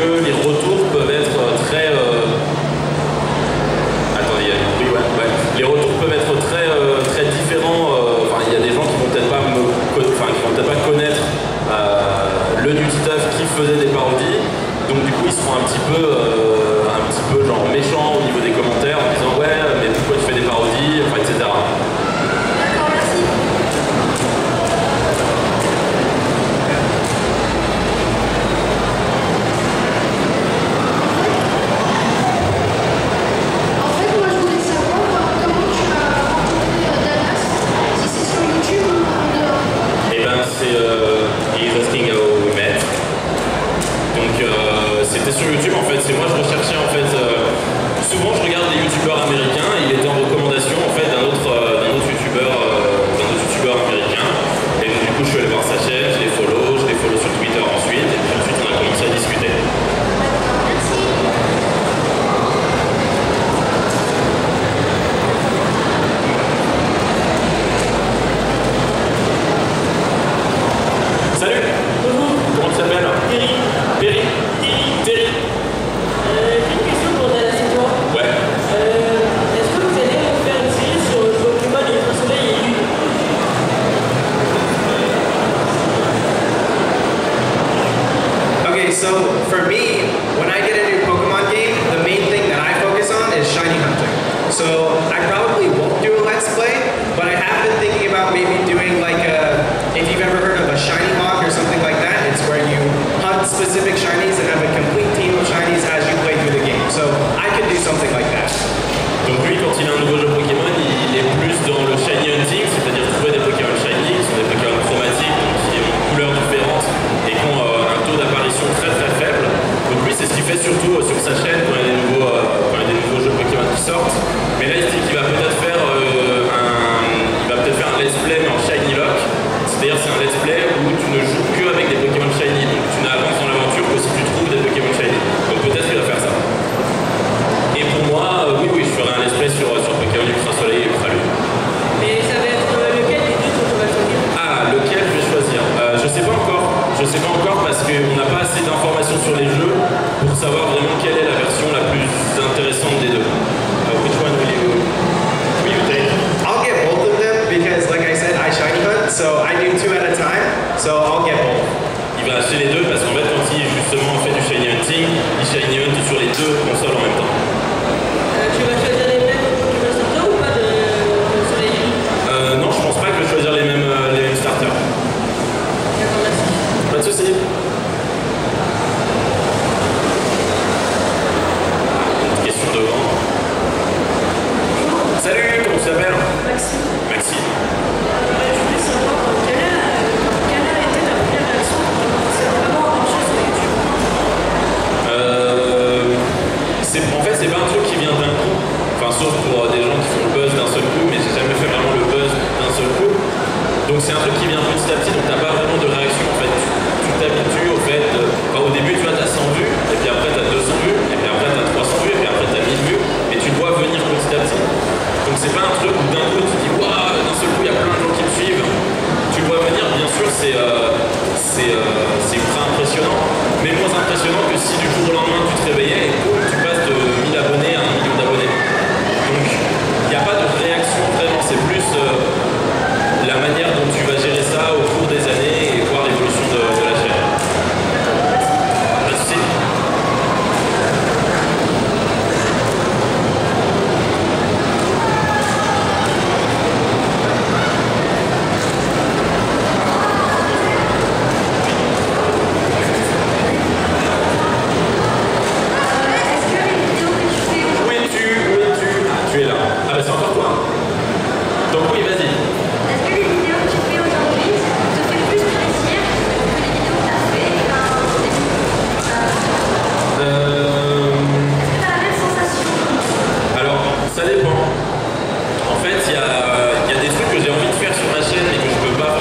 que les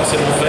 se não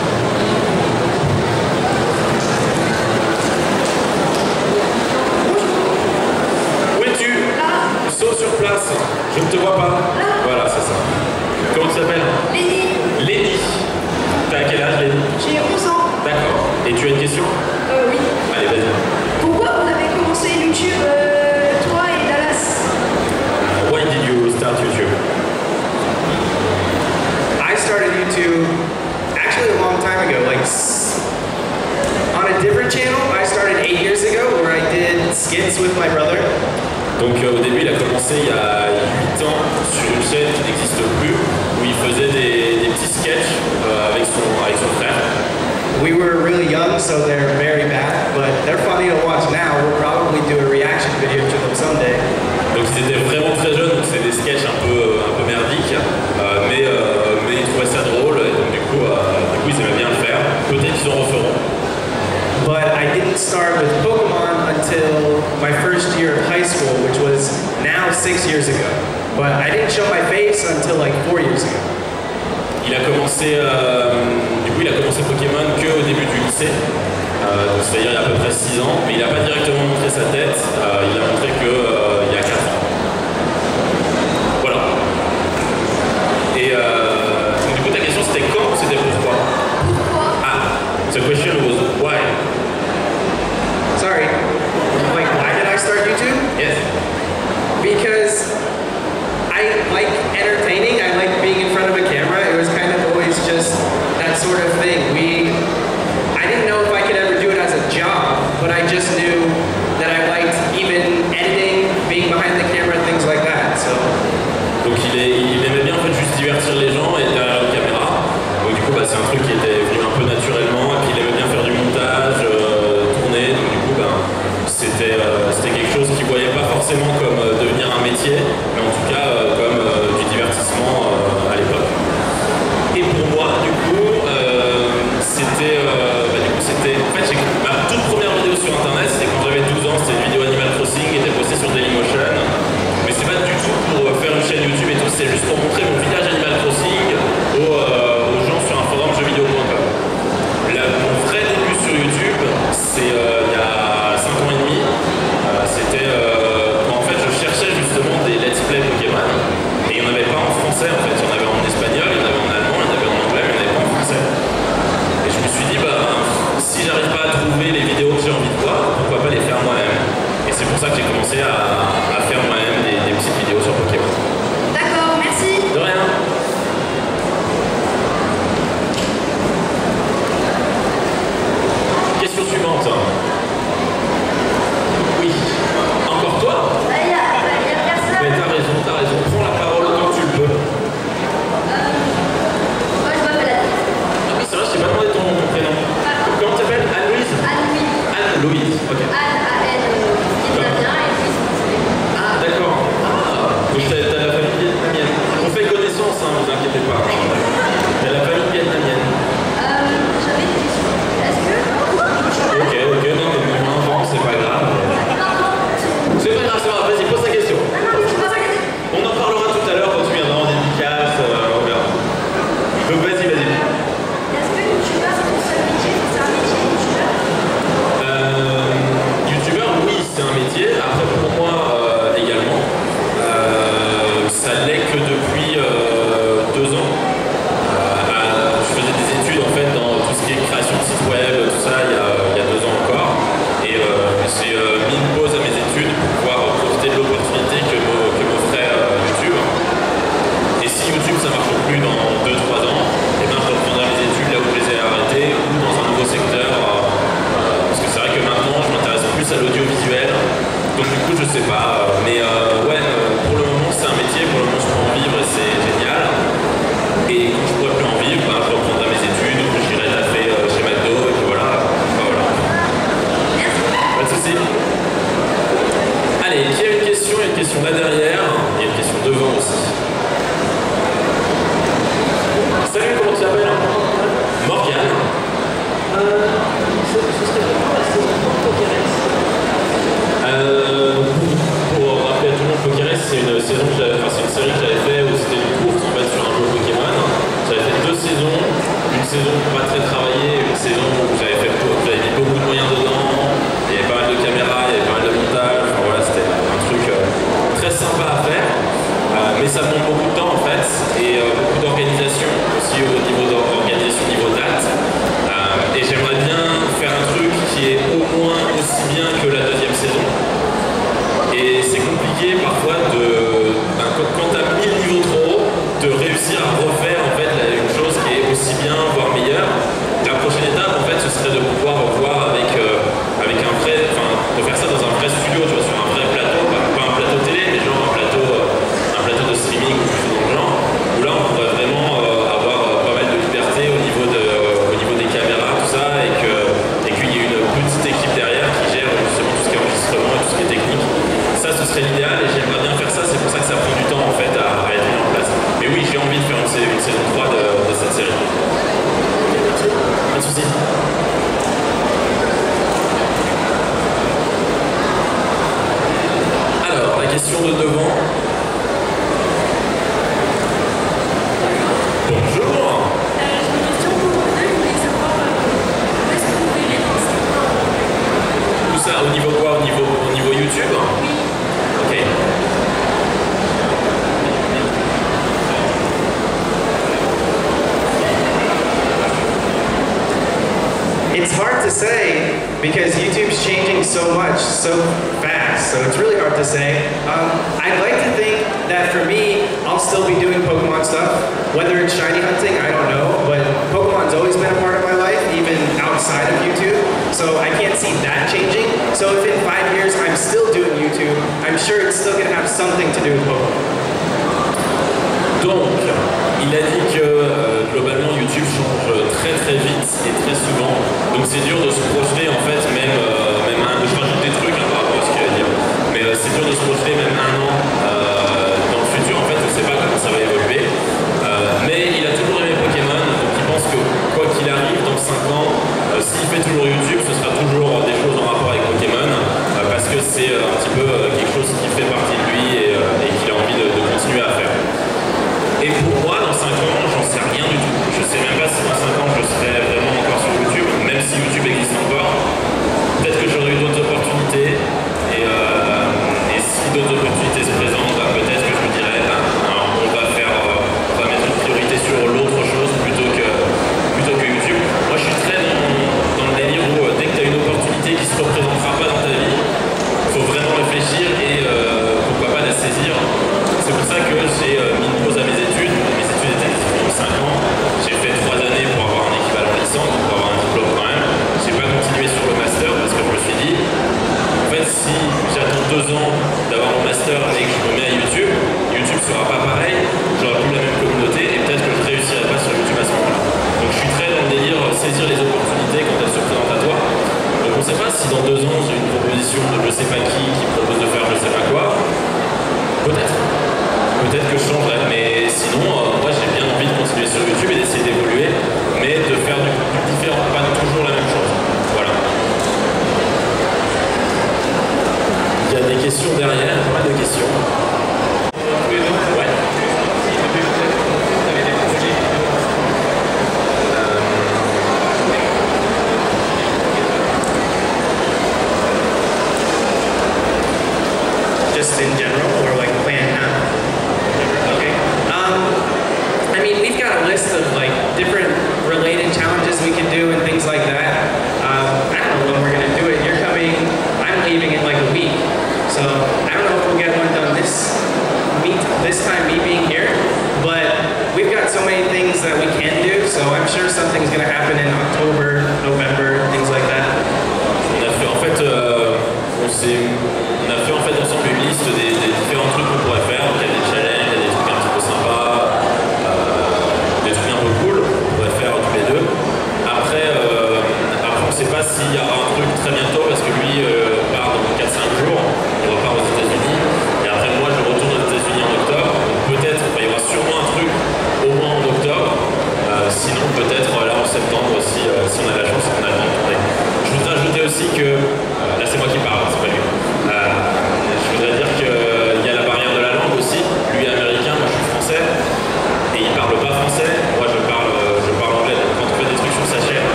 But I didn't show my face until like four years ago. Il a commencé, euh, du coup, il a commencé Pokémon que au début du lycée, euh, c'est-à-dire il y a à peu près 6 ans, mais il n'a pas directement montré sa tête, euh, il a montré que euh,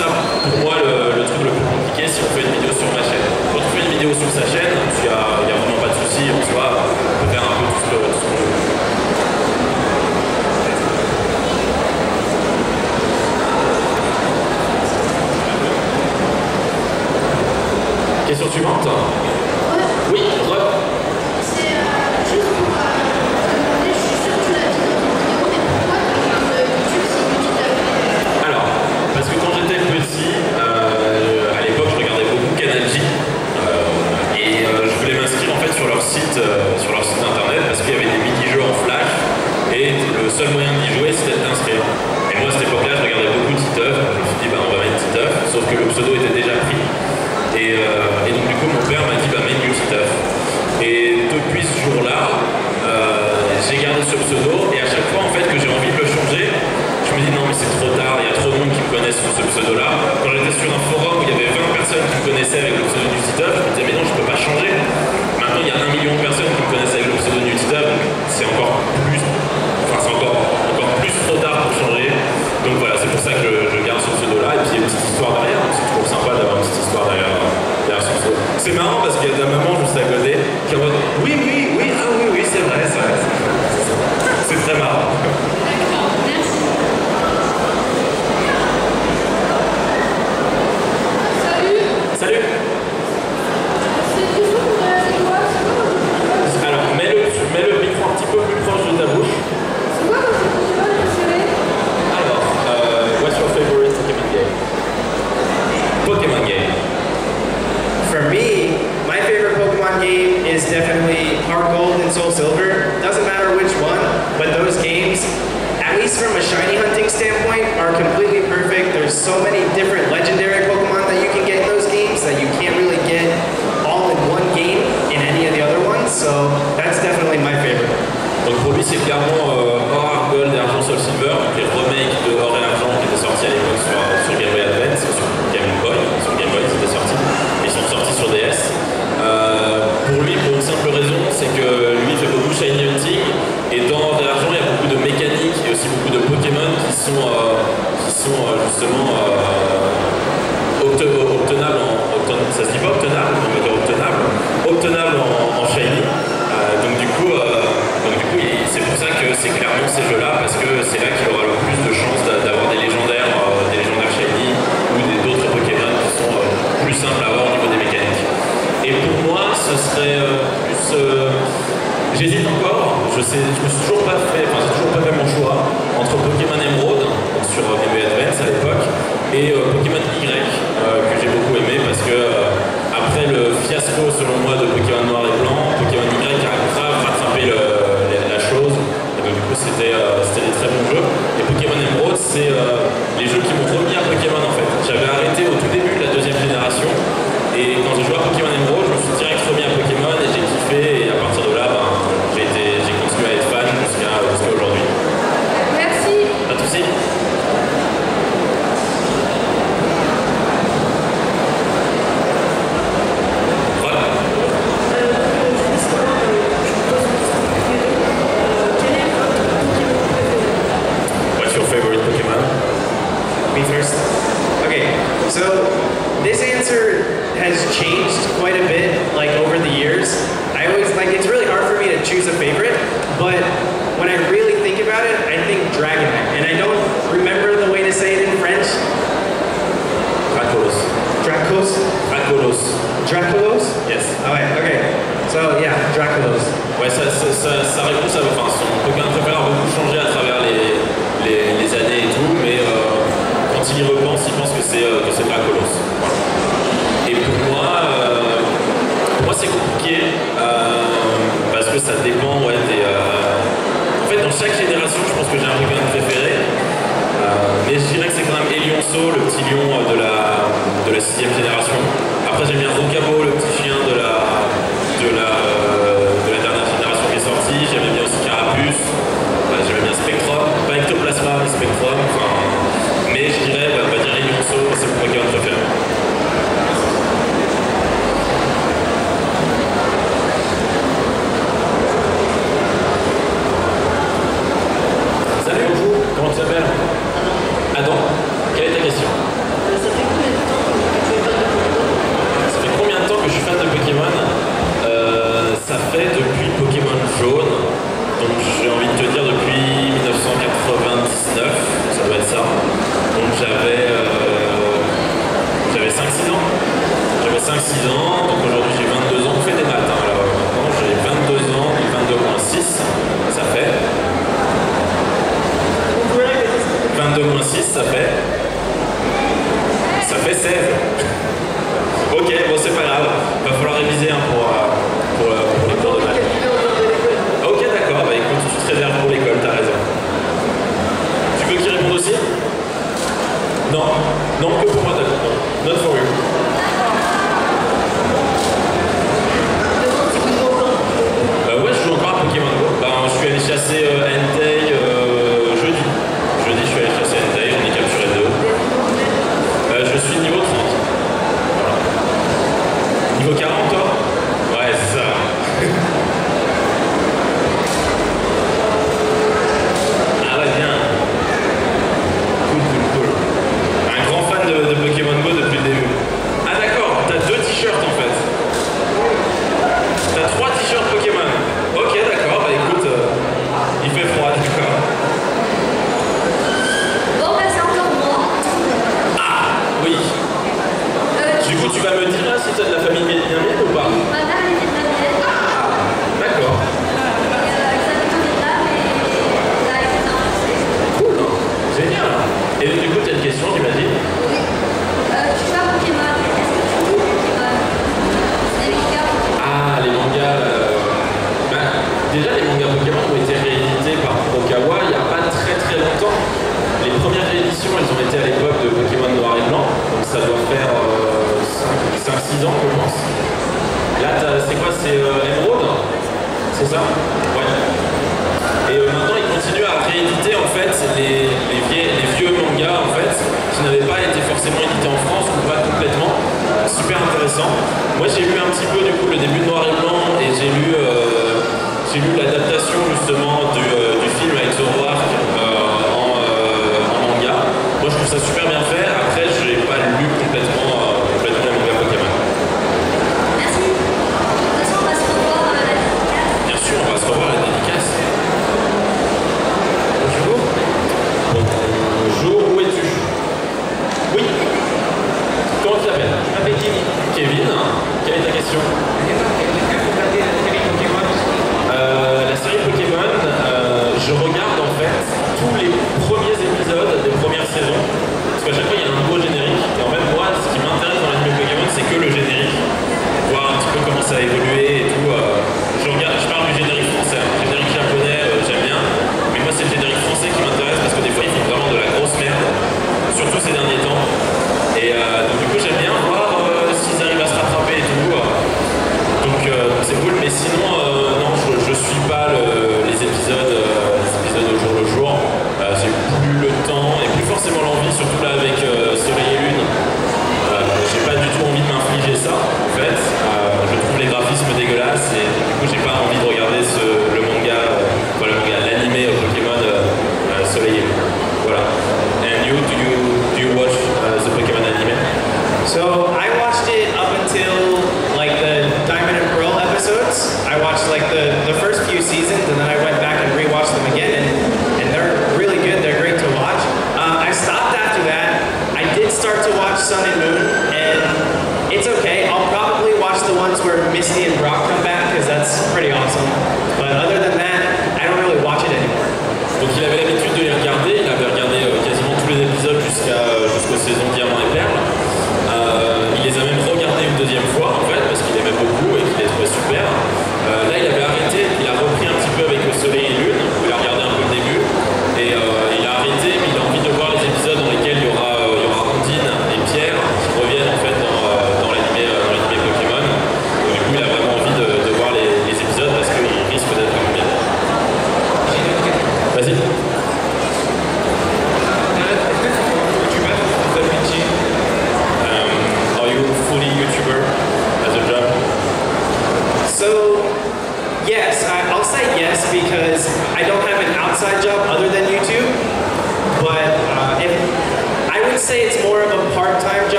up what plus. Bah, J'aimais bien Spectrum, pas Ectoplasma, mais Spectrum. Mais je dirais, bah, pas dire c'est pour moi.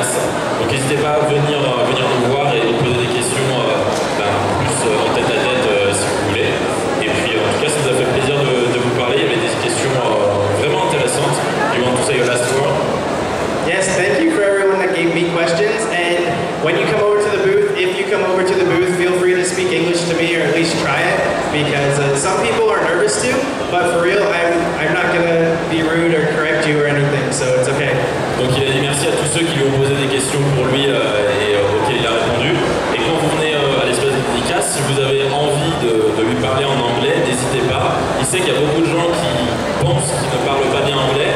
commerce. Donc n'hésitez pas à venir, euh, venir nous voir et nous poser des questions euh, ben, plus euh, en tête à tête si vous voulez. Et puis en tout cas, ça nous a fait plaisir de, de vous parler. Il y avait des questions vraiment intéressantes. You want to say your last word? Yes, thank you for everyone that gave me questions. And when you come over to the booth, if you come over to the booth, feel free to speak English to me or at least try it because uh, some people are nervous to, but for real, I'm, I'm not going to be rude or pour lui euh, et euh, auxquelles il a répondu. Et quand vous venez euh, à l'espace de dédicace, si vous avez envie de lui parler en anglais, n'hésitez pas. Il sait qu'il y a beaucoup de gens qui pensent qu'ils ne parlent pas bien anglais